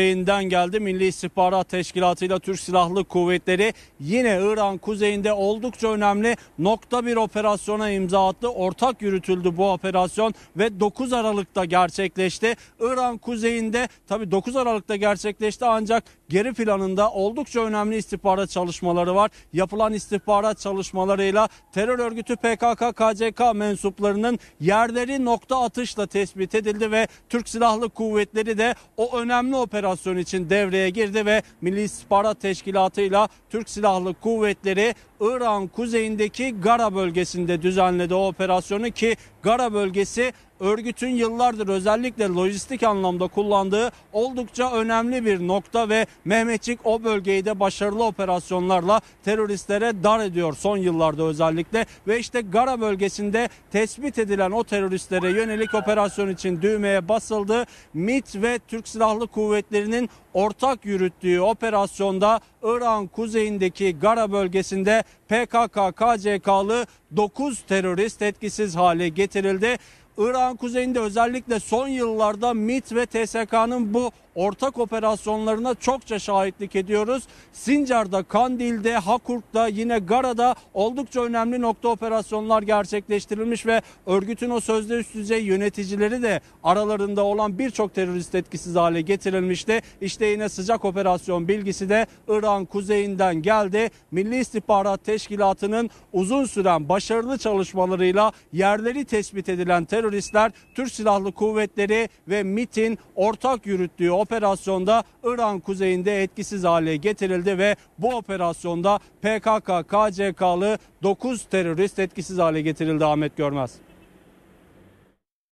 Kuzeyinden geldi. Milli İstihbarat Teşkilatı ile Türk Silahlı Kuvvetleri yine İran kuzeyinde oldukça önemli nokta bir operasyona imza attı. Ortak yürütüldü bu operasyon ve 9 Aralık'ta gerçekleşti. İran kuzeyinde tabi 9 Aralık'ta gerçekleşti ancak geri planında oldukça önemli istihbarat çalışmaları var. Yapılan istihbarat çalışmalarıyla terör örgütü PKK-KCK mensuplarının yerleri nokta atışla tespit edildi ve Türk Silahlı Kuvvetleri de o önemli operasyon için devreye girdi ve Milli İstihbarat Teşkilatı ile Türk Silahlı Kuvvetleri İran kuzeyindeki Gara bölgesinde düzenledi o operasyonu ki Gara bölgesi örgütün yıllardır özellikle lojistik anlamda kullandığı oldukça önemli bir nokta ve Mehmetçik o bölgeyi de başarılı operasyonlarla teröristlere dar ediyor son yıllarda özellikle ve işte Gara bölgesinde tespit edilen o teröristlere yönelik operasyon için düğmeye basıldı. MİT ve Türk Silahlı Kuvvetleri'nin ortak yürüttüğü operasyonda İran kuzeyindeki Gara bölgesinde PKK-KCK'lı 9 terörist etkisiz hale getirildi. İran kuzeyinde özellikle son yıllarda MİT ve TSK'nın bu ortak operasyonlarına çokça şahitlik ediyoruz. Sincar'da, Kandil'de, Hakurk'ta yine Gara'da oldukça önemli nokta operasyonlar gerçekleştirilmiş ve örgütün o sözde üst düzey yöneticileri de aralarında olan birçok terörist etkisiz hale getirilmişti. İşte yine sıcak operasyon bilgisi de İran kuzeyinden geldi. Milli İstihbarat Teşkilatı'nın uzun süren başarılı çalışmalarıyla yerleri tespit edilen teröristler Türk Silahlı Kuvvetleri ve MİT'in ortak yürüttüğü operasyonda İran kuzeyinde etkisiz hale getirildi ve bu operasyonda PKK, KCK'lı 9 terörist etkisiz hale getirildi Ahmet Görmez.